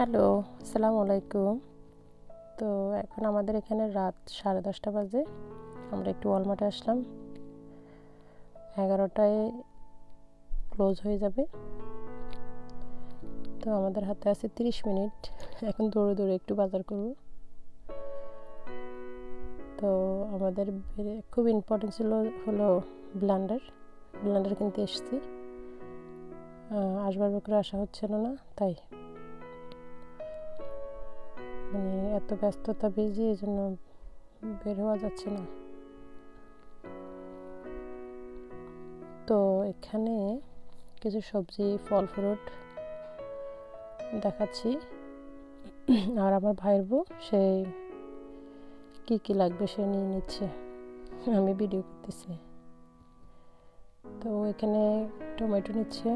Hello, আসসালামু আলাইকুম। তো এখন আমাদের এখানে রাত সাড়ে দশটা বাজে। আমরা একটু ওয়ালমার্টে আসলাম। এগারোটায় ক্লোজ হয়ে যাবে। তো আমাদের হাতে আছে তিরিশ মিনিট। এখন দৌড়ে দৌড়ে একটু বাজার করব। তো আমাদের খুব ইম্পর্টেন্ট ছিল হলো ব্লান্ডার। ব্লান্ডার কিনতে এসেছি। আসবার করে আসা হচ্ছিল না, তাই মানে এত ব্যস্ততা বেজি এই জন্য বের হওয়া যাচ্ছে না। তো এখানে কিছু সবজি, ফল, ফ্রুট দেখাচ্ছি। আর আমার ভাইয়ের বউ, সে কি কি লাগবে সে নিয়ে নিচ্ছে। আমি ভিডিও করতেছি। তো এখানে টমেটো নিচ্ছে।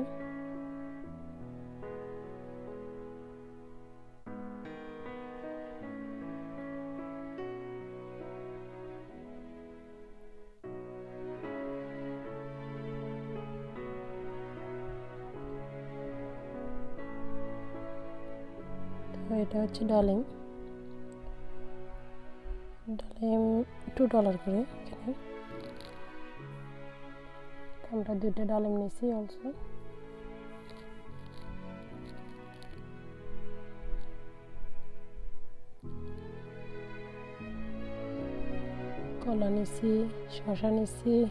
এটা হচ্ছে ডালিম। ডালিম টু ডলার করে এখানে। আমরা দুইটা ডালিম নিয়েছি অলসো কলা নিছি শশা নিছি।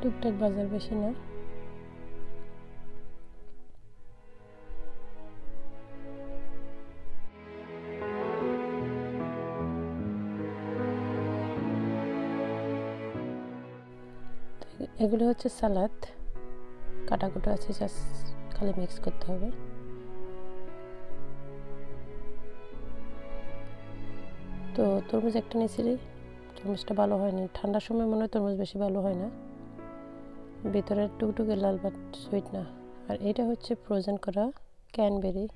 টুকটাক বাজার বেশি না। এগুলো হচ্ছে সালাদ। কাটাকুটো আছে জাস্ট খালি মিক্স করতে হবে। তো তরমুজ একটা নিয়েছিলি? তরমুজটা ভালো হয়নি। ঠান্ডার সময় মনে হয় তরমুজ বেশি ভালো হয় না। ভিতরের টুকটুকে লাল বাট সুইট না। আর এটা হচ্ছে ফ্রোজেন করা ক্যানবেরি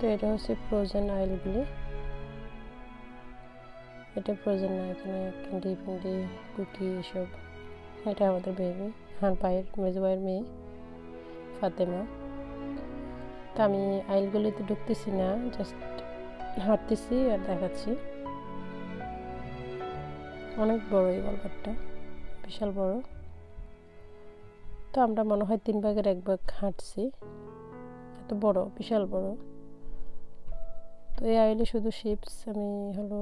তো এটা হচ্ছে ফ্রোজেন অয়েলগুলি এটা প্রয়োজন না, এখানে ক্যান্ডি ফ্যান্ডি কুকি এসব। এটা আমাদের বেবি হান পায়ের মেজো ভাইয়ের মেয়ে, ফাতেমা। তা আমি আইলগুলিতে ঢুকতেছি না জাস্ট হাঁটতেছি আর দেখাচ্ছি। অনেক বড় এই গল্পটা বিশাল বড়। তো আমরা মনে হয় তিন ভাগের এক ভাগ হাঁটছি। এত বড়, বিশাল বড়। তো এই আইলে শুধু শিপস আমি হলো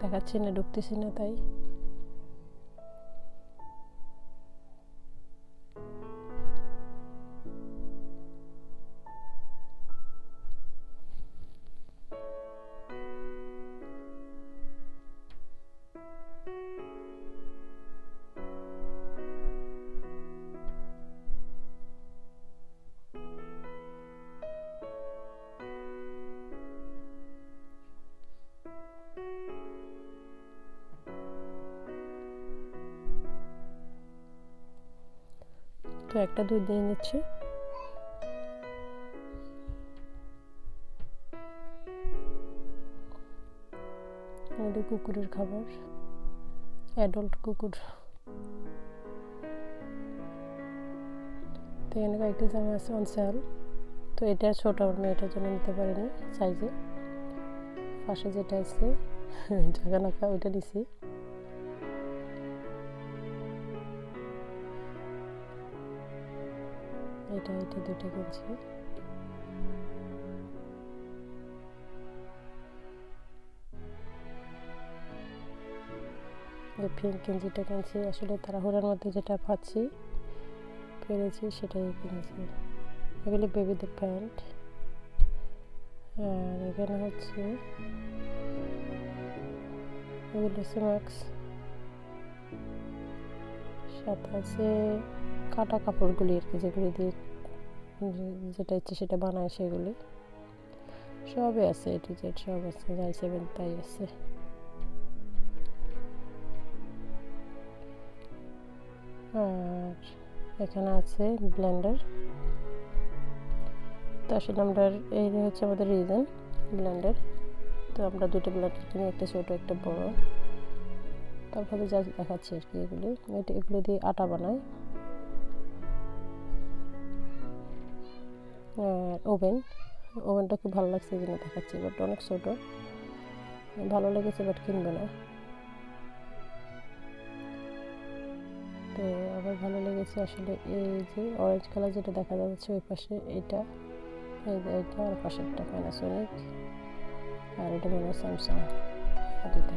দেখাচ্ছি না ঢুকতেছি না তাই। তো একটা দুধ দিয়ে নিচ্ছি। কুকুরের খাবার অ্যাডাল্ট কুকুর। তো এখানে কয়েকটি জামা আছে অন সেল তো এটা ছোট আমার মেয়েটার জন্য নিতে পারিনি সাইজে পাশে যেটা আছে জায়গা নাকা ওইটা নিছি। এটা এটা দুটো কিনছি পিঙ্ক গেঞ্জিটা কিনছি, আসলে তাড়াহুড়ার মধ্যে যেটা পাচ্ছি, পেরেছি, সেটাই কিনেছি। এগুলি বেবিদের প্যান্ট। আর এখানে হচ্ছে, এগুলো হচ্ছে ম্যাক্স সাথে আছে কাটা কাপড়গুলি আর কি, যেগুলি দিয়ে যেটা ইচ্ছে সেটা বানায় সেগুলি। সবই আছে এ টু জেড সব আছে যাই সেভেন তাই আছে। আর এখানে আছে ব্লেন্ডার। তো আসলে আমরা এই হচ্ছে আমাদের রিজন ব্লেন্ডার। তো আমরা দুটো ব্লেন্ডার কিনে একটা ছোটো, একটা বড়। তারপরে যা দেখাচ্ছি আর কি এগুলি। এগুলো দিয়ে আটা বানাই ওভেন। ওভেনটা খুব ভালো লাগছে এই জন্য দেখাচ্ছি বাট অনেক ছোটো। ভালো লেগেছে বাট কিনবে না। তো আবার ভালো লেগেছে আসলে এই যে অরেঞ্জ কালার যেটা দেখা যাচ্ছে ওই পাশে, এটা। এটা আর পাশেরটা প্যানাসোনিক আর এটা মনে হয় স্যামসাং দুটা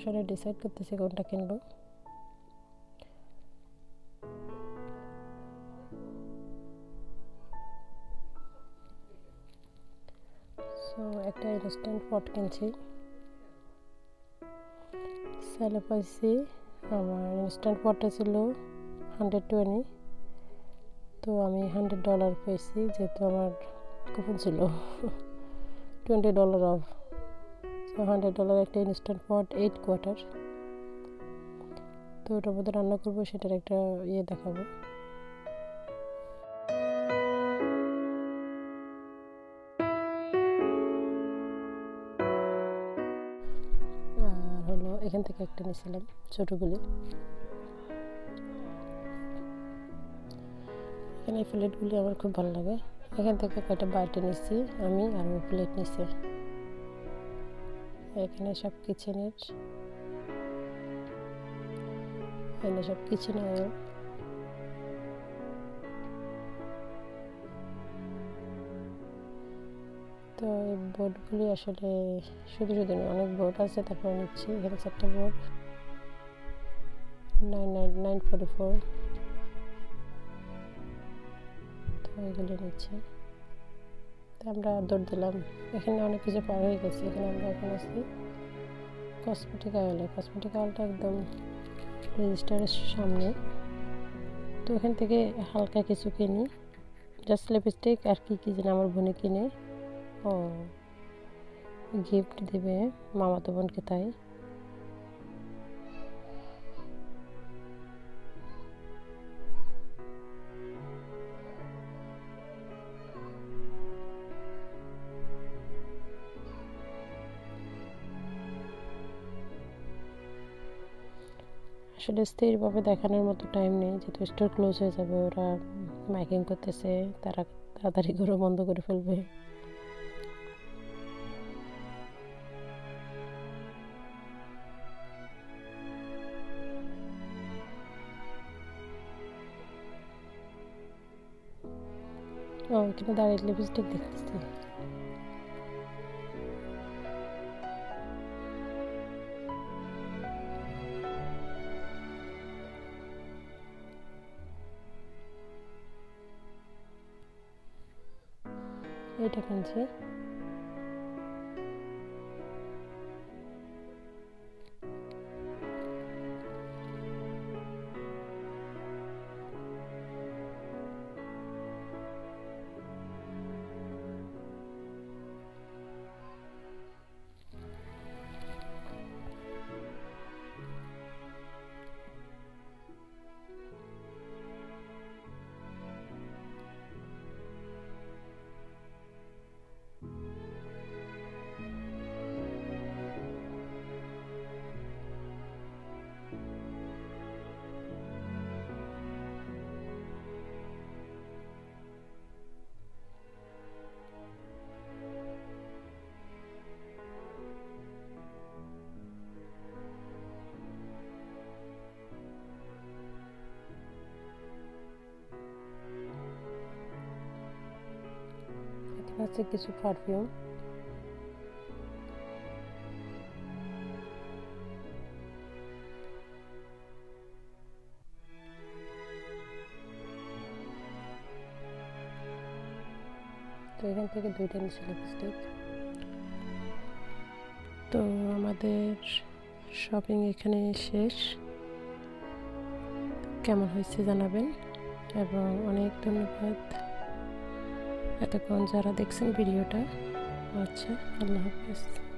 আসলে ডিসাইড করতেছি কোনটা কিনবো। সো একটা ইনস্ট্যান্ট পট কিনছি। সেলে পাইছি আমার ইনস্ট্যান্ট পটটা ছিল হান্ড্রেড টোয়েন্টি তো আমি হান্ড্রেড ডলার পেয়েছি যেহেতু আমার কুপন ছিল। Twenty dollar off hundred dollar একটা ইনস্ট্যান্ট পট এইট কোয়ার্টার তো ওটার মধ্যে রান্না করব, সেটার একটা ইয়ে দেখাবো। আর হলো এখান থেকে একটা নিয়েছিলাম ছোটোগুলি এখানে এই প্লেটগুলি আমার খুব ভালো লাগে। এখান থেকে কয়টা বাটি নিচ্ছি আমি, আর প্লেট নিচ্ছি এখানে সব কিচেনের। এখানে সব কিচেন তো এই বোর্ডগুলি আসলে শুধু শুধু অনেক বোর্ড আছে, তারপরে নিচ্ছি। এখানে চারটা board. Nine nine nine four. তো এগুলো নিচ্ছি। আমরা দৌড় দিলাম। এখানে অনেক কিছু পার হয়ে গেছে, এখানে আমরা এখন আছি কসমেটিক অয়েলে কসমেটিক অয়েলটা একদম রেজিস্টারের সামনে। তো এখান থেকে হালকা কিছু কিনি। জাস্ট লিপস্টিক আর কি কী যেন আমার বোনে কিনে। ও গিফট দেবে, মামাতো বোনকে তাই। আসলে স্থিরভাবে দেখানোর মতো টাইম নেই। যেহেতু স্টোর ক্লোজ হয়ে যাবে, ওরা মাইকিং করতেছে, তারা তাড়াতাড়ি করে বন্ধ করে ফেলবে। ও দাঁড়িয়ে লিপস্টিক দেখতেছি। এটা কিনছি। আছে কিছু পারফিউম তো এখান থেকে দুইটা নিচ্ছি লিপস্টিক তো আমাদের শপিং এখানে শেষ। কেমন হয়েছে জানাবেন। এবং অনেক ধন্যবাদ। এতক্ষণ যারা দেখছেন ভিডিওটা আচ্ছা আল্লাহ হাফেজ।